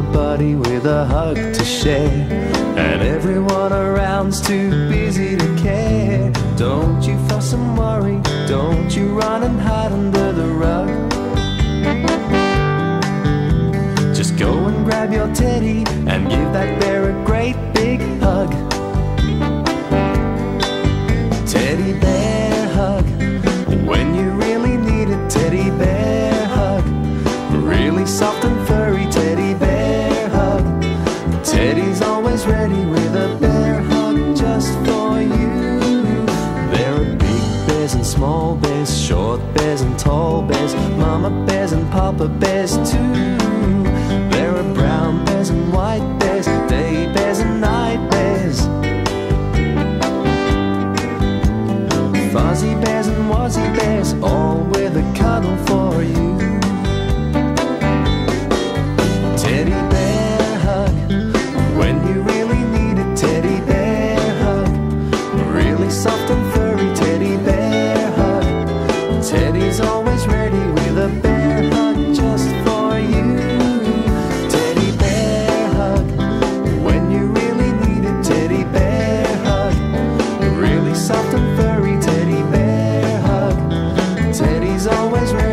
buddy with a hug to share. And everyone around's too busy to care. Don't you fuss and worry, don't you run and hide under the rug. Just go and grab your teddy and give that bears and small bears, short bears and tall bears, mama bears and papa bears too. There are brown bears and white bears, day bears and night bears. Fuzzy bears and wuzzy bears, all with a cuddle for Said he's always ready with a bear hug just for you. Teddy bear hug. When you really need it, teddy bear hug. Really soft and furry teddy bear hug. Teddy's always ready.